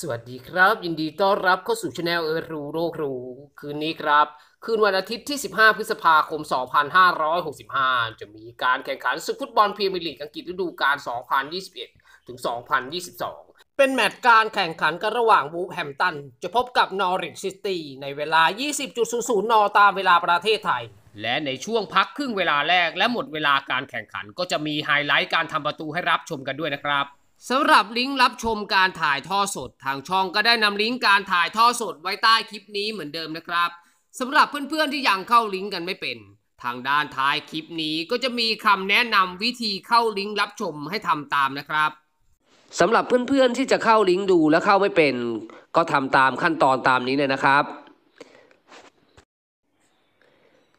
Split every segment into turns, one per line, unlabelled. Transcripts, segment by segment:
สวัสดีครับ ยินดีต้อนรับเข้าสู่ช anel เออรู้โรครู้คืนนี้ครับ คืนวันอาทิตย์ที่ 15 พฤษภาคม 2565 จะมีการแข่งขันศึกฟุตบอลพรีเมียร์ลีกอังกฤษฤดูกาล 2021 ถึง 2022 เป็นแมตช์การแข่งขันกันระหว่างวูฟแฮมตัน จะพบกับนอริ c ซิตี้ในเวลา 20.00 น ตามเวลาประเทศไทย และในช่วงพักครึ่งเวลาแรกและหมดเวลาการแข่งขัน ก็จะมีไฮไลท์การทำประตูให้รับชมกันด้วยนะครับ สำหรับลิงก์รับชมการถ่ายทอดสดทางช่องก็ได้นำลิงก์การถ่ายทอดสดไว้ใต้คลิปนี้เหมือนเดิมนะครับสำหรับเพื่อนๆที่ยังเข้าลิงก์กันไม่เป็น ทางด้านท้ายคลิปนี้ก็จะมีคำแนะนำวิธีเข้าลิงก์รับชมให้ทำตามนะครับสำหรับเพื่อนๆที่จะเข้าลิงก์ดูและเข้าไม่เป็น ก็ทำตามขั้นตอนตามนี้เลยนะครับ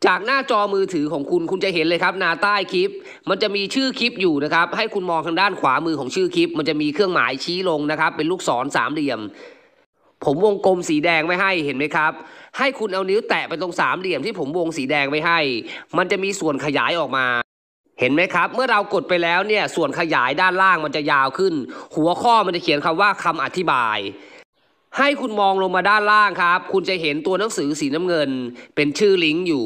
จากหน้าจอมือถือของคุณคุณจะเห็นเลยครับหน้าใต้คลิป มันจะมีชื่อคลิปอยู่นะครับ ให้คุณมองทางด้านขวามือของชื่อคลิป มันจะมีเครื่องหมายชี้ลงนะครับ เป็นลูกศรสามเหลี่ยม ผมวงกลมสีแดงไว้ให้เห็นไหมครับ ให้คุณเอานิ้วแตะไปตรงสามเหลี่ยมที่ผมวงสีแดงไว้ให้ มันจะมีส่วนขยายออกมาเห็นไหมครับ เมื่อเรากดไปแล้วเนี่ยส่วนขยายด้านล่างมันจะยาวขึ้น หัวข้อมันจะเขียนคำว่าคำอธิบาย ให้คุณมองลงมาด้านล่างครับ คุณจะเห็นตัวหนังสือสีน้ำเงิน เป็นชื่อลิงก์อยู่